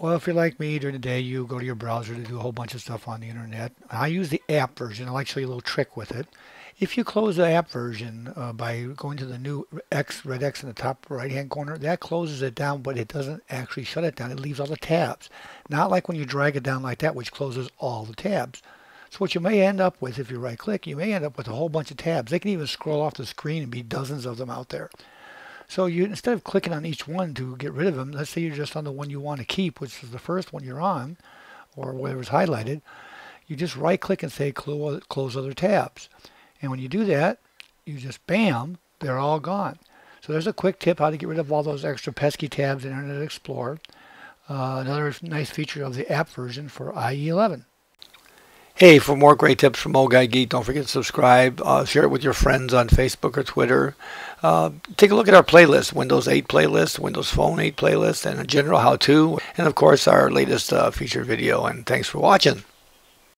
Well, if you're like me, during the day you go to your browser to do a whole bunch of stuff on the internet. I use the app version. I'll you a little trick with it. If you close the app version uh, by going to the new X, red X in the top right hand corner, that closes it down, but it doesn't actually shut it down. It leaves all the tabs. Not like when you drag it down like that, which closes all the tabs. So what you may end up with, if you right click, you may end up with a whole bunch of tabs. They can even scroll off the screen and be dozens of them out there. So you instead of clicking on each one to get rid of them, let's say you're just on the one you want to keep, which is the first one you're on, or whatever's highlighted, you just right click and say close other tabs. And when you do that, you just bam, they're all gone. So there's a quick tip how to get rid of all those extra pesky tabs in Internet Explorer. Uh, another nice feature of the app version for IE11. Hey, for more great tips from Old Guy Geek, don't forget to subscribe. Uh, share it with your friends on Facebook or Twitter. Uh, take a look at our playlist Windows 8 playlist, Windows Phone 8 playlist, and a general how to. And of course, our latest uh, feature video. And thanks for watching.